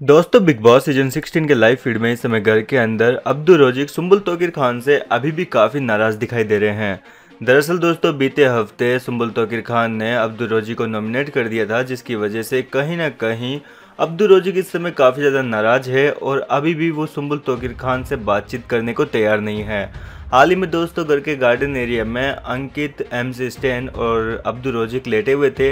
दोस्तों big boss season 16 के live feed में इस समय घर के अंदर अब्दुल रोजिक सुम्बुल तोकिर खान से अभी भी काफ़ी नाराज़ दिखाई दे रहे हैं। दरअसल दोस्तों, बीते हफ़्ते सुम्बुल तोकिर खान ने अब्दुल रोजी को नॉमिनेट कर दिया था, जिसकी वजह से कहीं ना कहीं अब्दुल रोजिक इस समय काफ़ी ज़्यादा नाराज़ है और अभी भी वो सुम्बुल तोकिर खान से बातचीत करने को तैयार नहीं है। हाल ही में दोस्तों घर के गार्डन एरिया में अंकित, एम स्टैन और अब्दुल रोजिक लेटे हुए थे।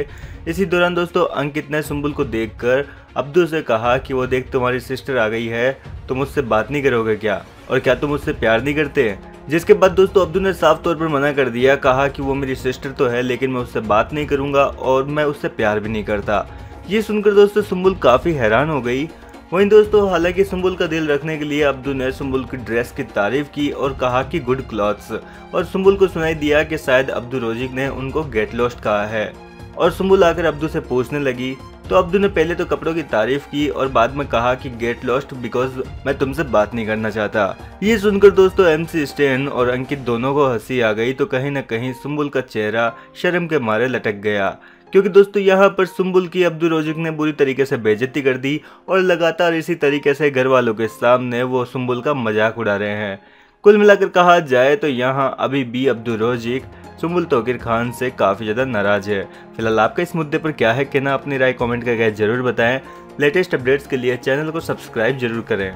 इसी दौरान दोस्तों अंकित ने सुम्बुल को देखकर अब्दुल से कहा कि वो देख तुम्हारी सिस्टर आ गई है, तुम मुझसे बात नहीं करोगे क्या? और क्या तुम मुझसे प्यार नहीं करते? जिसके बाद दोस्तों अब्दुल ने साफ़ तौर पर मना कर दिया, कहा कि वो मेरी सिस्टर तो है, लेकिन मैं उससे बात नहीं करूँगा और मैं उससे प्यार भी नहीं करता। ये सुनकर दोस्तों सुम्बुल काफ़ी हैरान हो गई वहीं दोस्तों, हालाँकि सुम्बुल का दिल रखने के लिए अब्दुल ने सुम्बुल की ड्रेस की तारीफ़ की और कहा कि गुड क्लॉथ्स और सुम्बुल को सुनाई दिया कि शायद अब्दुल रोजिक ने उनको गेट लॉस्ट कहा है। और सुम्बुल आकर अब्दुल से पूछने लगी तो अब्दुल ने पहले तो कपड़ों की तारीफ़ की और बाद में कहा कि गेट लॉस्ट बिकॉज़ मैं तुमसे बात नहीं करना चाहता। ये सुनकर दोस्तों एम सी स्टेन और अंकित दोनों को हँसी आ गई तो कहीं ना कहीं सुम्बुल का चेहरा शर्म के मारे लटक गया। क्योंकि दोस्तों यहाँ पर सुम्बुल की अब्दुल रोजिक ने बुरी तरीके से बेजती कर दी और लगातार इसी तरीके से घर वालों के सामने वो सुम्बुल का मज़ाक उड़ा रहे हैं। कुल मिलाकर कहा जाए तो यहाँ अभी भी अब्दुल रोजिक, सुम्बुल तोकिर खान से काफ़ी ज़्यादा नाराज़ है। फ़िलहाल आपका इस मुद्दे पर क्या है कहना, अपनी राय कमेंट करके ज़रूर बताएँ। लेटेस्ट अपडेट्स के लिए चैनल को सब्सक्राइब ज़रूर करें।